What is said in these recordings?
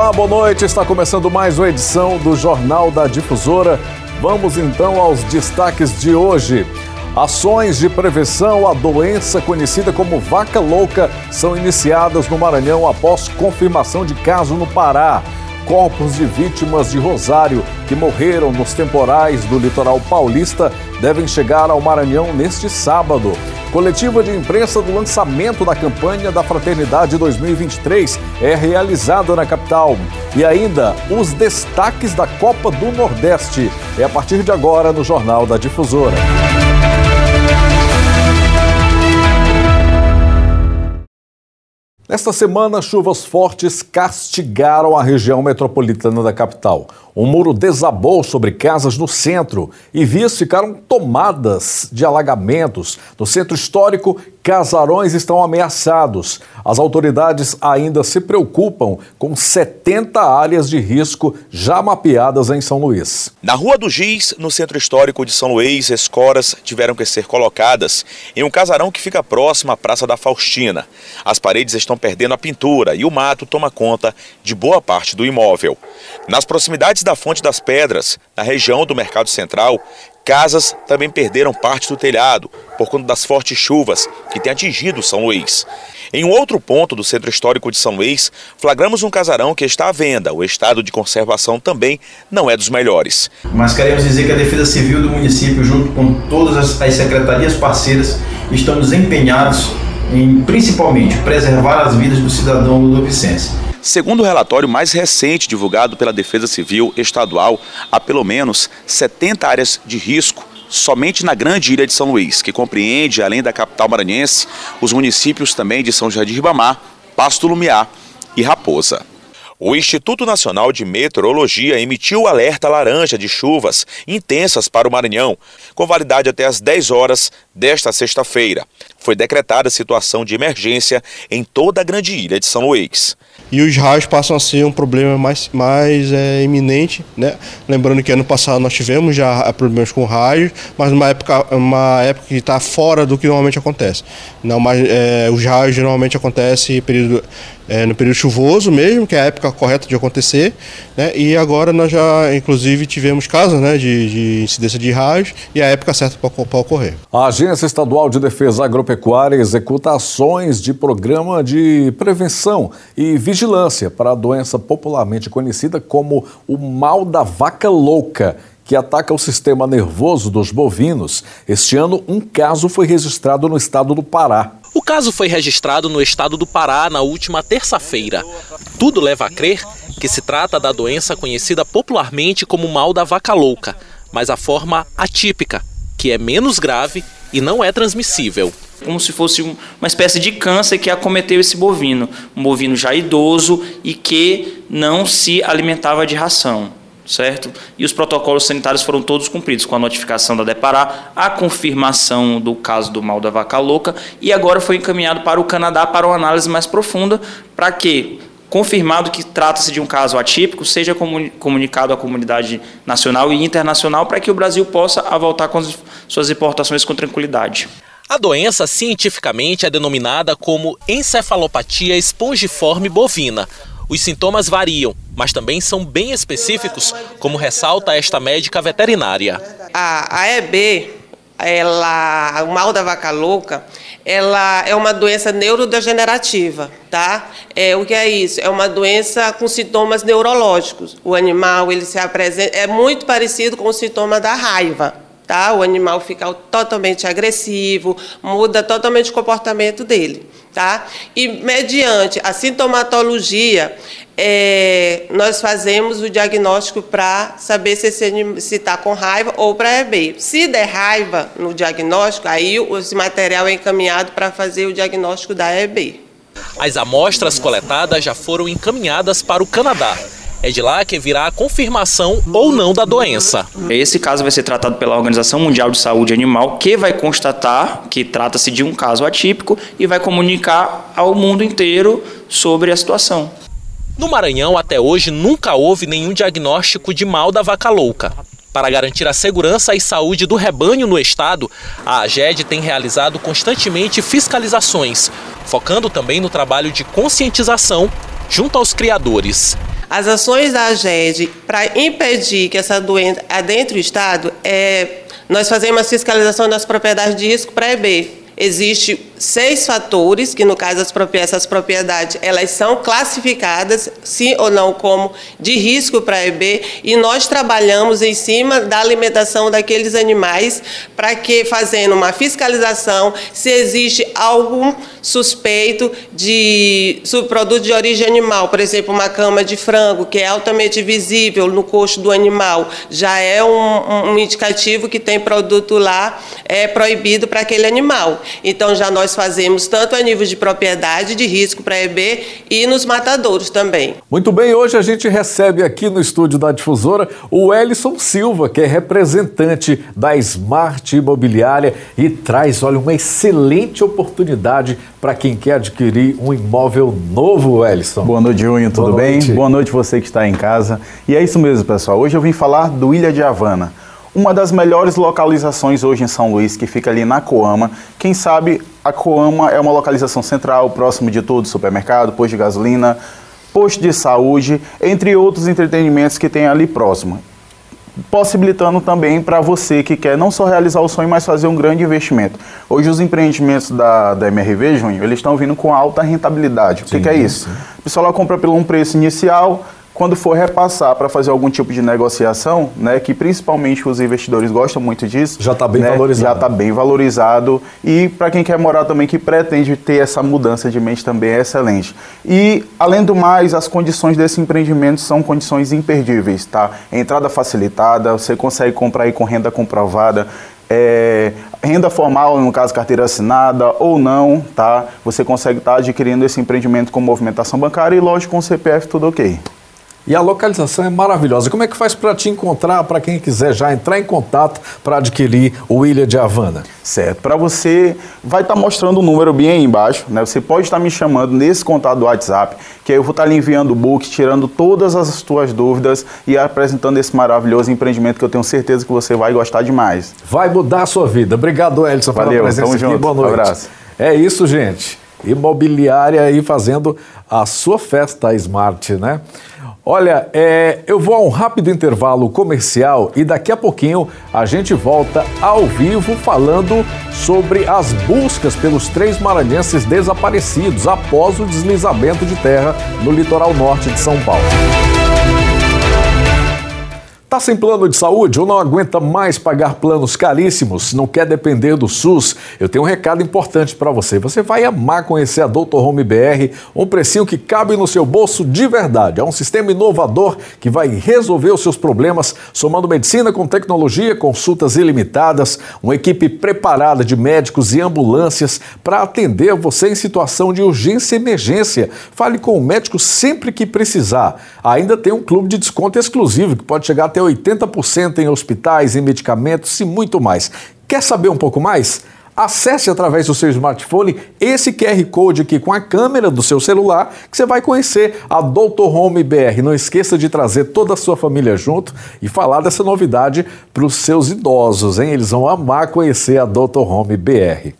Olá, boa noite. Está começando mais uma edição do Jornal da Difusora. Vamos então aos destaques de hoje. Ações de prevenção à doença conhecida como vaca louca são iniciadas no Maranhão após confirmação de caso no Pará. Corpos de vítimas de Rosário que morreram nos temporais do litoral paulista devem chegar ao Maranhão neste sábado. Coletiva de imprensa do lançamento da campanha da Fraternidade 2023 é realizada na capital. E ainda os destaques da Copa do Nordeste. É a partir de agora no Jornal da Difusora. Nesta semana, chuvas fortes castigaram a região metropolitana da capital. Um muro desabou sobre casas no centro e vias ficaram tomadas de alagamentos. No centro histórico, casarões estão ameaçados. As autoridades ainda se preocupam com 70 áreas de risco já mapeadas em São Luís. Na Rua do Giz, no centro histórico de São Luís, escoras tiveram que ser colocadas em um casarão que fica próximo à Praça da Faustina. As paredes estão perdendo a pintura e o mato toma conta de boa parte do imóvel. Nas proximidades da Fonte das Pedras, na região do Mercado Central, casas também perderam parte do telhado por conta das fortes chuvas que têm atingido São Luís. Em um outro ponto do centro histórico de São Luís, flagramos um casarão que está à venda. O estado de conservação também não é dos melhores. Mas queremos dizer que a Defesa Civil do município, junto com todas as secretarias parceiras, estamos empenhados em, principalmente, preservar as vidas do cidadão ludovicense. Segundo o relatório mais recente divulgado pela Defesa Civil Estadual, há pelo menos 70 áreas de risco somente na grande ilha de São Luís, que compreende, além da capital maranhense, os municípios também de São Jardim Ribamar, Pasto Lumiar e Raposa. O Instituto Nacional de Meteorologia emitiu alerta laranja de chuvas intensas para o Maranhão, com validade até às 10 horas desta sexta-feira. Foi decretada situação de emergência em toda a grande ilha de São Luís e os raios passam a ser um problema mais, mais é, iminente. Né? Lembrando que ano passado nós tivemos já problemas com raios, mas numa época, uma época que está fora do que normalmente acontece. Não, mas, é, os raios geralmente acontecem período, é, no período chuvoso mesmo, que é a época correta de acontecer, né? e agora nós já, inclusive, tivemos casos né, de, de incidência de raios e a época certa para ocorrer. A Agência Estadual de Defesa Agropecuária executa ações de programa de prevenção e vigilância para a doença popularmente conhecida como o mal da vaca louca que ataca o sistema nervoso dos bovinos. Este ano, um caso foi registrado no estado do Pará. O caso foi registrado no estado do Pará na última terça-feira. Tudo leva a crer que se trata da doença conhecida popularmente como mal da vaca louca, mas a forma atípica, que é menos grave e não é transmissível. Como se fosse uma espécie de câncer que acometeu esse bovino, um bovino já idoso e que não se alimentava de ração certo? E os protocolos sanitários foram todos cumpridos, com a notificação da Depará, a confirmação do caso do mal da vaca louca, e agora foi encaminhado para o Canadá para uma análise mais profunda, para que, confirmado que trata-se de um caso atípico, seja comunicado à comunidade nacional e internacional para que o Brasil possa voltar com as suas importações com tranquilidade. A doença cientificamente é denominada como encefalopatia espongiforme bovina. Os sintomas variam, mas também são bem específicos, como ressalta esta médica veterinária. A, a EB, ela, o mal da vaca louca, ela é uma doença neurodegenerativa, tá? É, o que é isso? É uma doença com sintomas neurológicos. O animal, ele se apresenta, é muito parecido com o sintoma da raiva, tá? O animal fica totalmente agressivo, muda totalmente o comportamento dele tá? E mediante a sintomatologia, é, nós fazemos o diagnóstico para saber se está com raiva ou para EB. Se der raiva no diagnóstico, aí esse material é encaminhado para fazer o diagnóstico da EB. As amostras coletadas já foram encaminhadas para o Canadá é de lá que virá a confirmação ou não da doença. Esse caso vai ser tratado pela Organização Mundial de Saúde Animal, que vai constatar que trata-se de um caso atípico e vai comunicar ao mundo inteiro sobre a situação. No Maranhão, até hoje, nunca houve nenhum diagnóstico de mal da vaca louca. Para garantir a segurança e saúde do rebanho no estado, a AGED tem realizado constantemente fiscalizações, focando também no trabalho de conscientização junto aos criadores. As ações da AGED para impedir que essa doença adentre o Estado, é, nós fazemos a fiscalização das propriedades de risco pré-EB. Existe seis fatores, que no caso essas propriedades, elas são classificadas, sim ou não, como de risco para EB, e nós trabalhamos em cima da alimentação daqueles animais, para que, fazendo uma fiscalização, se existe algum suspeito de subproduto de origem animal, por exemplo, uma cama de frango, que é altamente visível no coxo do animal, já é um, um indicativo que tem produto lá é proibido para aquele animal. Então, já nós nós fazemos tanto a nível de propriedade, de risco para EB e nos matadouros também. Muito bem, hoje a gente recebe aqui no estúdio da Difusora o Ellison Silva, que é representante da Smart Imobiliária e traz, olha, uma excelente oportunidade para quem quer adquirir um imóvel novo, Ellison. Boa noite, Junho, tudo Boa bem? Noite. Boa noite você que está em casa. E é isso mesmo, pessoal. Hoje eu vim falar do Ilha de Havana uma das melhores localizações hoje em São Luís, que fica ali na Coama. Quem sabe a Coama é uma localização central, próximo de todo supermercado, posto de gasolina, posto de saúde, entre outros entretenimentos que tem ali próximo. Possibilitando também para você que quer não só realizar o sonho, mas fazer um grande investimento. Hoje os empreendimentos da, da MRV, Junho, eles estão vindo com alta rentabilidade. O que, que é isso? Sim. A pessoa compra pelo um preço inicial, quando for repassar para fazer algum tipo de negociação, né, que principalmente os investidores gostam muito disso. Já está bem né, valorizado. Já está bem valorizado. E para quem quer morar também, que pretende ter essa mudança de mente também é excelente. E, além do mais, as condições desse empreendimento são condições imperdíveis, tá? Entrada facilitada, você consegue comprar aí com renda comprovada. É, renda formal, no caso carteira assinada ou não, tá? Você consegue estar tá adquirindo esse empreendimento com movimentação bancária e, lógico, com o CPF tudo ok. E a localização é maravilhosa. Como é que faz para te encontrar, para quem quiser já entrar em contato para adquirir o Ilha de Havana? Certo. Para você, vai estar tá mostrando o número bem aí embaixo. Né? Você pode estar tá me chamando nesse contato do WhatsApp, que aí eu vou estar tá lhe enviando o book, tirando todas as suas dúvidas e apresentando esse maravilhoso empreendimento que eu tenho certeza que você vai gostar demais. Vai mudar a sua vida. Obrigado, Elson, pela Valeu, presença tamo aqui. Junto. Boa noite. Um abraço. É isso, gente. Imobiliária aí fazendo a sua festa Smart, né? Olha, é, eu vou a um rápido intervalo comercial e daqui a pouquinho a gente volta ao vivo falando sobre as buscas pelos três maranhenses desaparecidos após o deslizamento de terra no litoral norte de São Paulo. Tá sem plano de saúde ou não aguenta mais pagar planos caríssimos? Não quer depender do SUS? Eu tenho um recado importante para você. Você vai amar conhecer a Dr. Home BR, um precinho que cabe no seu bolso de verdade. É um sistema inovador que vai resolver os seus problemas, somando medicina com tecnologia, consultas ilimitadas, uma equipe preparada de médicos e ambulâncias para atender você em situação de urgência e emergência. Fale com o médico sempre que precisar. Ainda tem um clube de desconto exclusivo que pode chegar até até 80% em hospitais, em medicamentos e muito mais. Quer saber um pouco mais? Acesse através do seu smartphone esse QR Code aqui com a câmera do seu celular que você vai conhecer a Dr. Home BR. Não esqueça de trazer toda a sua família junto e falar dessa novidade para os seus idosos, hein? Eles vão amar conhecer a Dr. Home BR.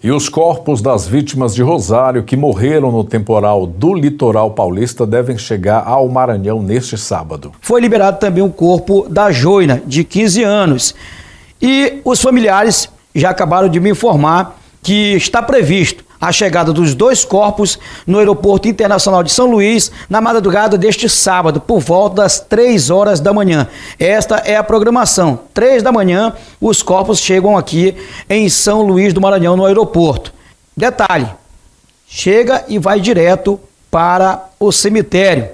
E os corpos das vítimas de Rosário que morreram no temporal do litoral paulista devem chegar ao Maranhão neste sábado. Foi liberado também o corpo da Joina, de 15 anos. E os familiares já acabaram de me informar que está previsto a chegada dos dois corpos no Aeroporto Internacional de São Luís na madrugada deste sábado, por volta das 3 horas da manhã. Esta é a programação. 3 da manhã, os corpos chegam aqui em São Luís do Maranhão, no aeroporto. Detalhe: chega e vai direto para o cemitério.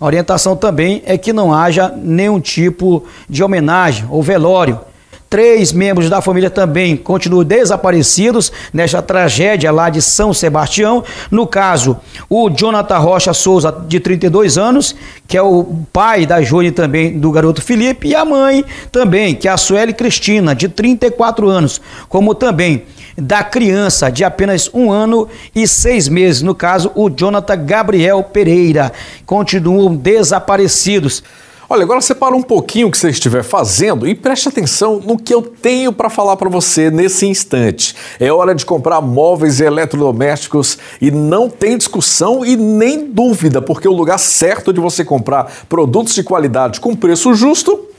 A orientação também é que não haja nenhum tipo de homenagem ou velório. Três membros da família também continuam desaparecidos nesta tragédia lá de São Sebastião. No caso, o Jonathan Rocha Souza, de 32 anos, que é o pai da Júnior também do garoto Felipe, e a mãe também, que é a Sueli Cristina, de 34 anos, como também da criança de apenas um ano e seis meses, no caso, o Jonathan Gabriel Pereira. Continuam desaparecidos. Olha, agora separa um pouquinho o que você estiver fazendo e preste atenção no que eu tenho para falar para você nesse instante. É hora de comprar móveis e eletrodomésticos e não tem discussão e nem dúvida, porque o lugar certo de você comprar produtos de qualidade com preço justo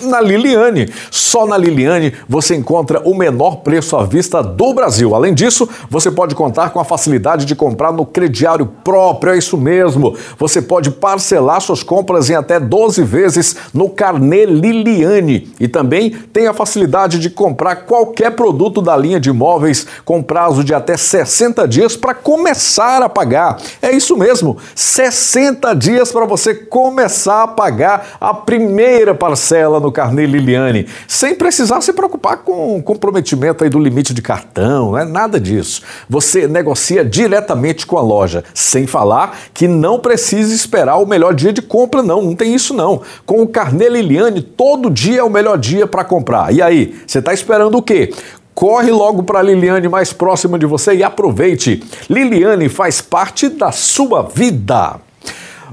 na Liliane. Só na Liliane você encontra o menor preço à vista do Brasil. Além disso, você pode contar com a facilidade de comprar no crediário próprio, é isso mesmo. Você pode parcelar suas compras em até 12 vezes no carnê Liliane. E também tem a facilidade de comprar qualquer produto da linha de imóveis com prazo de até 60 dias para começar a pagar. É isso mesmo, 60 dias para você começar a pagar a primeira parcela no carnê Liliane, sem precisar se preocupar com o comprometimento aí do limite de cartão, não é nada disso. Você negocia diretamente com a loja, sem falar que não precisa esperar o melhor dia de compra, não, não tem isso não. Com o carnê Liliane, todo dia é o melhor dia para comprar. E aí, você está esperando o quê? Corre logo para a Liliane mais próxima de você e aproveite. Liliane faz parte da sua vida.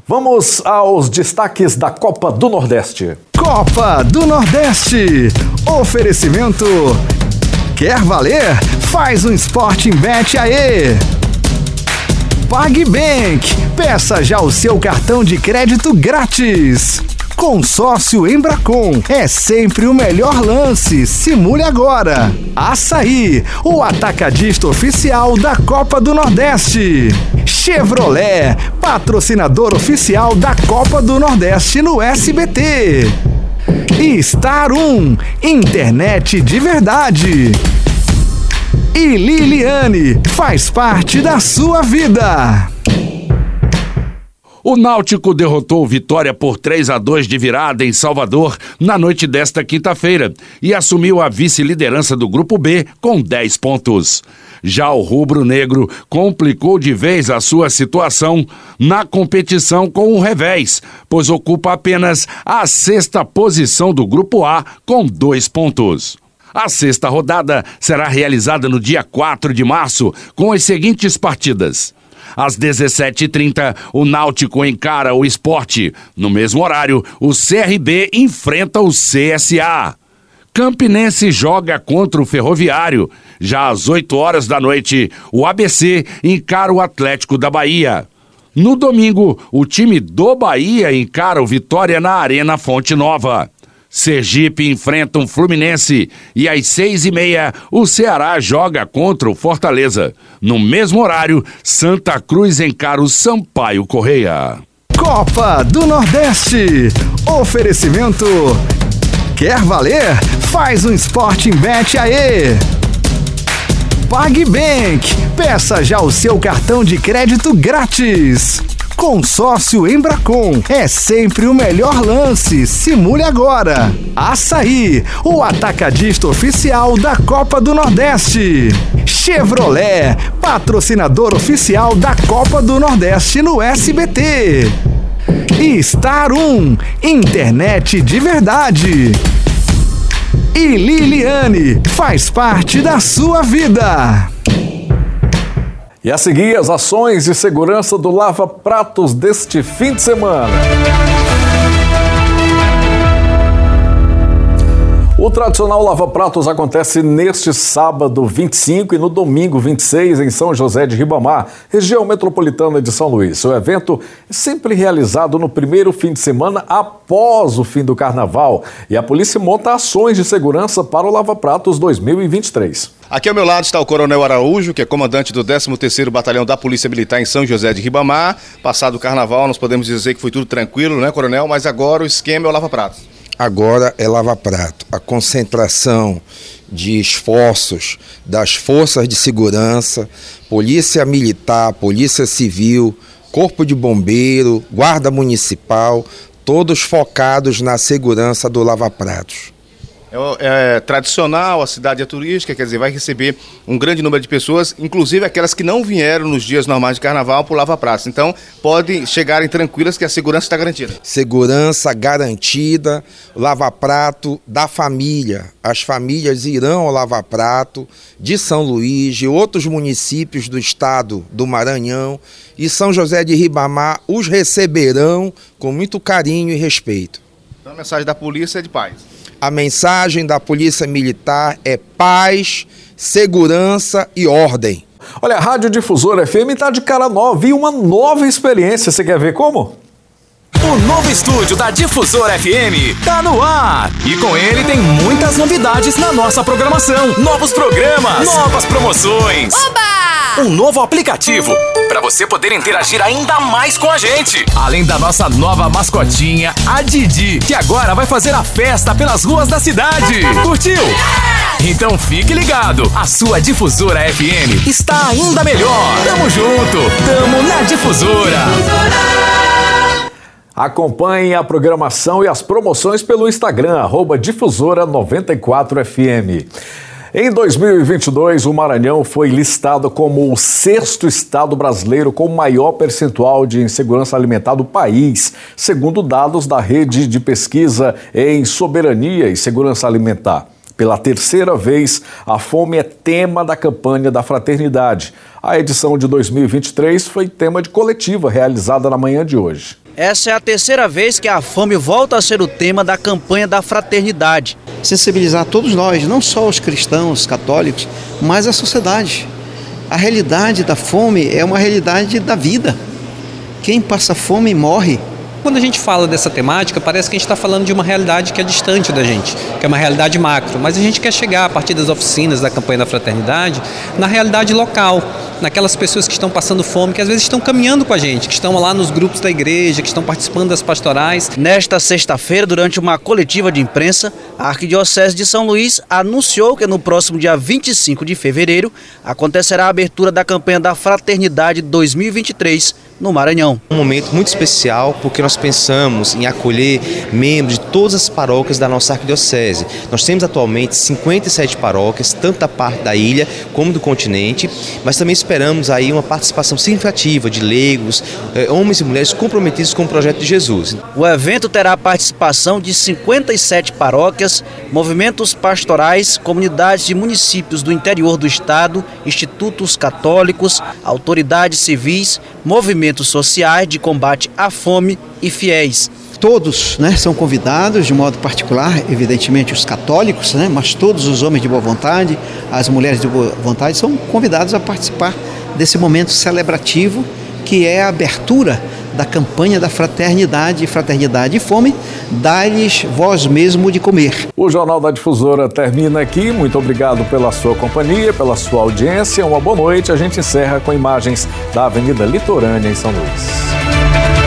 Vamos aos destaques da Copa do Nordeste. Copa do Nordeste. Oferecimento. Quer valer? Faz um Sporting Bet aí. PagBank. Peça já o seu cartão de crédito grátis. Consórcio Embracon é sempre o melhor lance. Simule agora. Açaí, o atacadista oficial da Copa do Nordeste. Chevrolet, patrocinador oficial da Copa do Nordeste no SBT. Star 1, internet de verdade. E Liliane, faz parte da sua vida. O Náutico derrotou Vitória por 3 a 2 de virada em Salvador na noite desta quinta-feira e assumiu a vice-liderança do Grupo B com 10 pontos. Já o rubro-negro complicou de vez a sua situação na competição com o revés, pois ocupa apenas a sexta posição do Grupo A com dois pontos. A sexta rodada será realizada no dia 4 de março, com as seguintes partidas. Às 17h30, o Náutico encara o esporte. No mesmo horário, o CRB enfrenta o CSA. Campinense joga contra o Ferroviário. Já às 8 horas da noite, o ABC encara o Atlético da Bahia. No domingo, o time do Bahia encara o Vitória na Arena Fonte Nova. Sergipe enfrenta um Fluminense e às seis e meia o Ceará joga contra o Fortaleza. No mesmo horário, Santa Cruz encara o Sampaio Correia. Copa do Nordeste. Oferecimento. Quer valer? Faz um Sporting Bet aí. PagBank. Peça já o seu cartão de crédito grátis. Consórcio Embracon é sempre o melhor lance. Simule agora. Açaí, o atacadista oficial da Copa do Nordeste. Chevrolet, patrocinador oficial da Copa do Nordeste no SBT. E Star 1, internet de verdade. E Liliane, faz parte da sua vida. E a seguir, as ações de segurança do Lava Pratos deste fim de semana. O tradicional Lava Pratos acontece neste sábado 25 e no domingo 26 em São José de Ribamar, região metropolitana de São Luís. O evento é sempre realizado no primeiro fim de semana após o fim do carnaval e a polícia monta ações de segurança para o Lava Pratos 2023. Aqui ao meu lado está o Coronel Araújo, que é comandante do 13º Batalhão da Polícia Militar em São José de Ribamar. Passado o carnaval, nós podemos dizer que foi tudo tranquilo, né, Coronel? Mas agora o esquema é o Lava Pratos agora é Lava Prato. A concentração de esforços das forças de segurança, Polícia Militar, Polícia Civil, Corpo de Bombeiro, Guarda Municipal, todos focados na segurança do Lava Pratos. É, é, tradicional, a cidade é turística, quer dizer, vai receber um grande número de pessoas, inclusive aquelas que não vieram nos dias normais de carnaval por Lava Praça. Então, podem chegarem tranquilas que a segurança está garantida. Segurança garantida, Lava Prato da família. As famílias irão ao Lava Prato de São Luís, de outros municípios do estado do Maranhão e São José de Ribamar os receberão com muito carinho e respeito. Então, a mensagem da polícia é de paz. A mensagem da Polícia Militar é paz, segurança e ordem. Olha, a Rádio Difusora FM está de cara nova e uma nova experiência. Você quer ver como? O novo estúdio da Difusora FM tá no ar. E com ele tem muitas novidades na nossa programação. Novos programas, novas promoções. Oba! Um novo aplicativo para você poder interagir ainda mais com a gente. Além da nossa nova mascotinha, a Didi, que agora vai fazer a festa pelas ruas da cidade. Curtiu? Então fique ligado, a sua Difusora FM está ainda melhor. Tamo junto, tamo na Difusora. Acompanhe a programação e as promoções pelo Instagram, difusora94fm. Em 2022, o Maranhão foi listado como o sexto estado brasileiro com maior percentual de insegurança alimentar do país, segundo dados da rede de pesquisa em soberania e segurança alimentar. Pela terceira vez, a fome é tema da campanha da fraternidade. A edição de 2023 foi tema de coletiva realizada na manhã de hoje. Essa é a terceira vez que a fome volta a ser o tema da campanha da fraternidade. Sensibilizar todos nós, não só os cristãos, católicos, mas a sociedade. A realidade da fome é uma realidade da vida. Quem passa fome morre. Quando a gente fala dessa temática, parece que a gente está falando de uma realidade que é distante da gente, que é uma realidade macro, mas a gente quer chegar a partir das oficinas da campanha da fraternidade na realidade local, naquelas pessoas que estão passando fome, que às vezes estão caminhando com a gente, que estão lá nos grupos da igreja, que estão participando das pastorais. Nesta sexta-feira, durante uma coletiva de imprensa, a Arquidiocese de São Luís anunciou que no próximo dia 25 de fevereiro acontecerá a abertura da campanha da Fraternidade 2023 no Maranhão. Um momento muito especial porque nós pensamos em acolher membros de todas as paróquias da nossa arquidiocese. Nós temos atualmente 57 paróquias, tanto da parte da ilha como do continente, mas também esperamos aí uma participação significativa de leigos, eh, homens e mulheres comprometidos com o projeto de Jesus. O evento terá a participação de 57 paróquias, movimentos pastorais, comunidades de municípios do interior do estado, institutos católicos, autoridades civis, movimentos movimentos sociais de combate à fome e fiéis. Todos né, são convidados, de modo particular, evidentemente os católicos, né, mas todos os homens de boa vontade, as mulheres de boa vontade, são convidados a participar desse momento celebrativo que é a abertura da campanha da fraternidade, fraternidade e fome, dá-lhes vós mesmo de comer. O Jornal da Difusora termina aqui. Muito obrigado pela sua companhia, pela sua audiência. Uma boa noite. A gente encerra com imagens da Avenida Litorânea em São Luís.